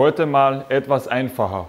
Heute mal etwas einfacher.